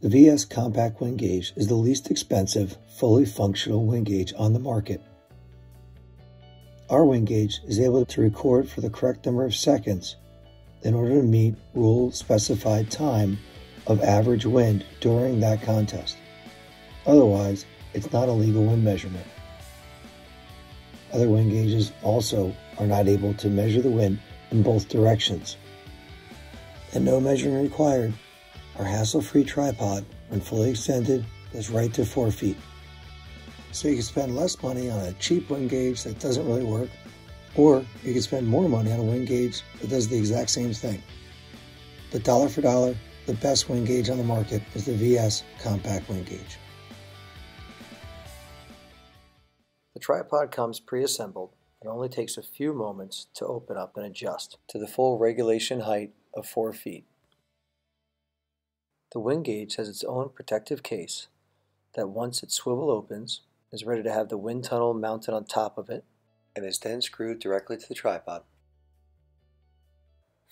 The VS Compact Wind Gauge is the least expensive, fully functional wind gauge on the market. Our wind gauge is able to record for the correct number of seconds in order to meet rule specified time of average wind during that contest. Otherwise, it's not a legal wind measurement. Other wind gauges also are not able to measure the wind in both directions. And no measuring required. Our hassle-free tripod, when fully extended, goes right to 4 feet. So you can spend less money on a cheap wind gauge that doesn't really work, or you can spend more money on a wind gauge that does the exact same thing. But dollar for dollar, the best wind gauge on the market is the VS Compact Wind Gauge. The tripod comes pre-assembled and only takes a few moments to open up and adjust to the full regulation height of 4 feet. The wind gauge has its own protective case that once its swivel opens is ready to have the wind tunnel mounted on top of it and is then screwed directly to the tripod.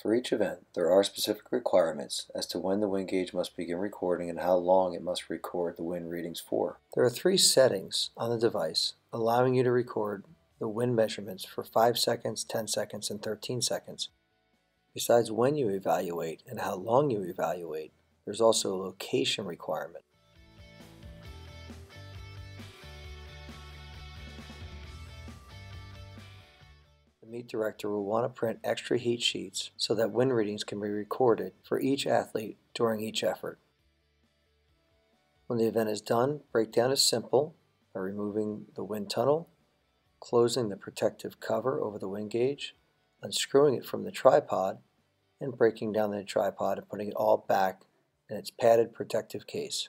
For each event, there are specific requirements as to when the wind gauge must begin recording and how long it must record the wind readings for. There are three settings on the device allowing you to record the wind measurements for 5 seconds, 10 seconds, and 13 seconds. Besides when you evaluate and how long you evaluate, there's also a location requirement. The meet director will want to print extra heat sheets so that wind readings can be recorded for each athlete during each effort. When the event is done, breakdown is simple by removing the wind tunnel, closing the protective cover over the wind gauge, unscrewing it from the tripod, and breaking down the tripod and putting it all back in its padded protective case.